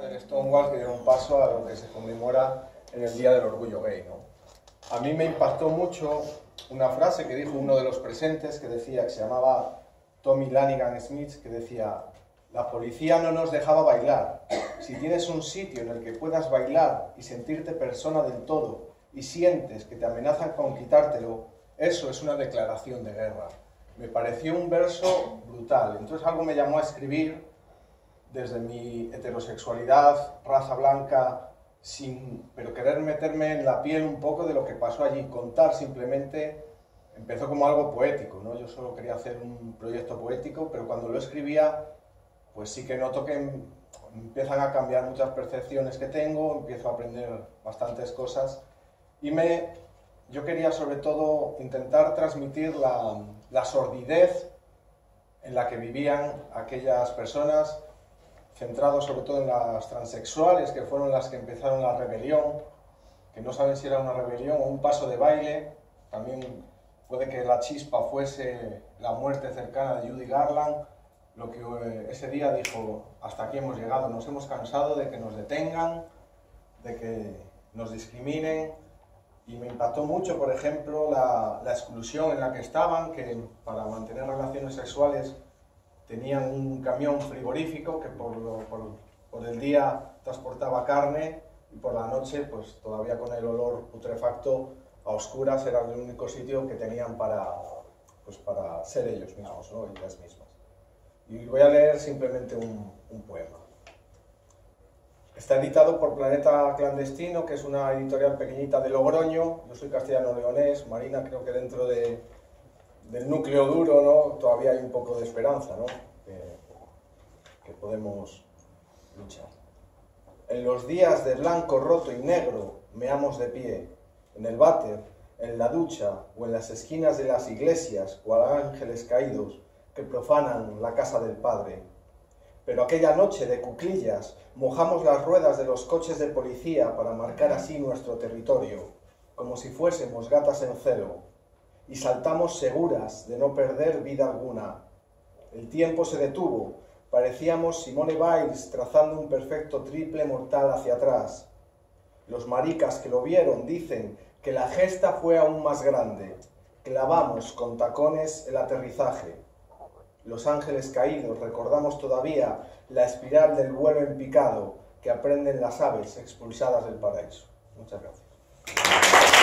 del Stonewall que dieron paso a lo que se conmemora en el Día del Orgullo Gay. ¿no? A mí me impactó mucho una frase que dijo uno de los presentes que decía, que se llamaba Tommy Lanigan Smith, que decía, la policía no nos dejaba bailar. Si tienes un sitio en el que puedas bailar y sentirte persona del todo y sientes que te amenazan con quitártelo, eso es una declaración de guerra. Me pareció un verso brutal. Entonces algo me llamó a escribir desde mi heterosexualidad, raza blanca, sin, pero querer meterme en la piel un poco de lo que pasó allí, contar simplemente, empezó como algo poético, ¿no? Yo solo quería hacer un proyecto poético, pero cuando lo escribía, pues sí que noto que empiezan a cambiar muchas percepciones que tengo, empiezo a aprender bastantes cosas y me, yo quería sobre todo intentar transmitir la, la sordidez en la que vivían aquellas personas centrado sobre todo en las transexuales, que fueron las que empezaron la rebelión, que no saben si era una rebelión o un paso de baile. También puede que la chispa fuese la muerte cercana de Judy Garland, lo que eh, ese día dijo, hasta aquí hemos llegado, nos hemos cansado de que nos detengan, de que nos discriminen, y me impactó mucho, por ejemplo, la, la exclusión en la que estaban, que para mantener relaciones sexuales tenían un camión frigorífico que por, por, el día transportaba carne y por la noche, pues todavía con el olor putrefacto a oscuras, era el único sitio que tenían para, pues, para ser ellos mismos, ¿no? ellas mismas. Y voy a leer simplemente un, un poema. Está editado por Planeta Clandestino, que es una editorial pequeñita de Logroño. Yo soy castellano-leonés, Marina creo que dentro de, del núcleo duro, ¿no? Todavía hay un poco de esperanza, ¿no? Que, podemos luchar. En los días de blanco, roto y negro, meamos de pie, en el váter, en la ducha o en las esquinas de las iglesias, cual ángeles caídos que profanan la casa del Padre. Pero aquella noche de cuclillas mojamos las ruedas de los coches de policía para marcar así nuestro territorio, como si fuésemos gatas en celo, y saltamos seguras de no perder vida alguna. El tiempo se detuvo, parecíamos Simone Biles trazando un perfecto triple mortal hacia atrás. Los maricas que lo vieron dicen que la gesta fue aún más grande. Clavamos con tacones el aterrizaje. Los ángeles caídos recordamos todavía la espiral del vuelo en picado que aprenden las aves expulsadas del paraíso. Muchas gracias.